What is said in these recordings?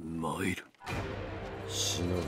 参る。忍び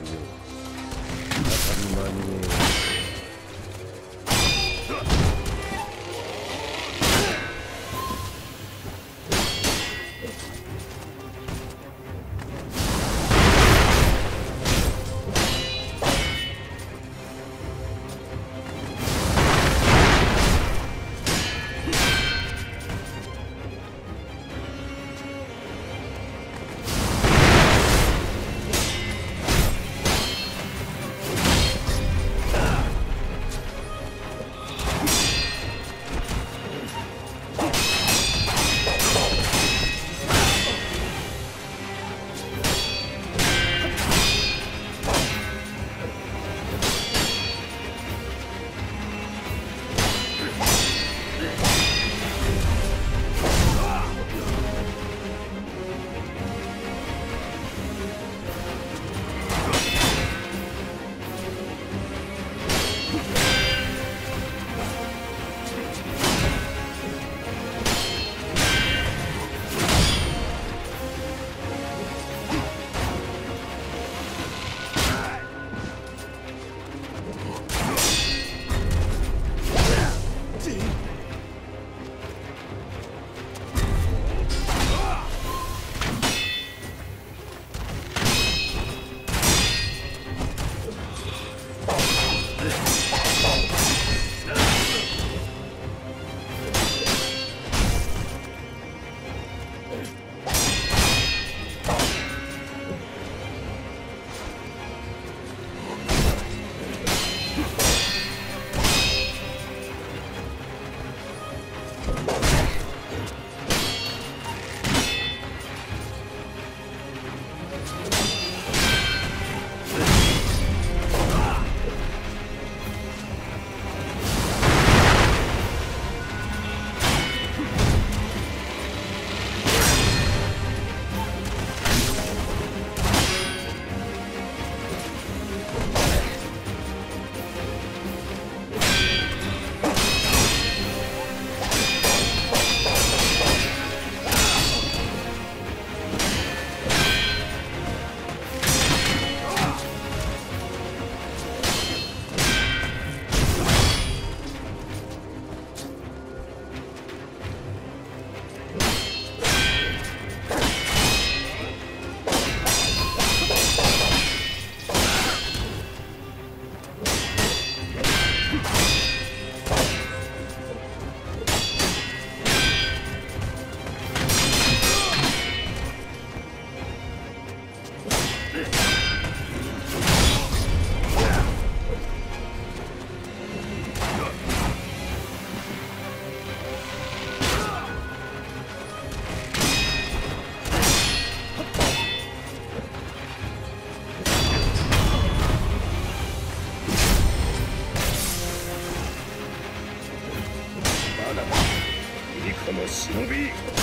忍び。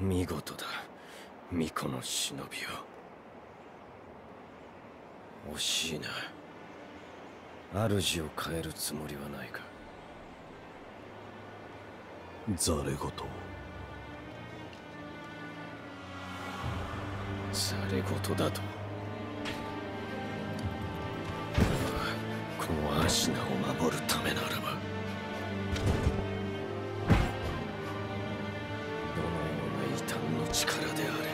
見事だ。巫女の忍びを。惜しいな。主を変えるつもりはないか。ざれ言ざれ言だと。このアシナを守るためならば力である。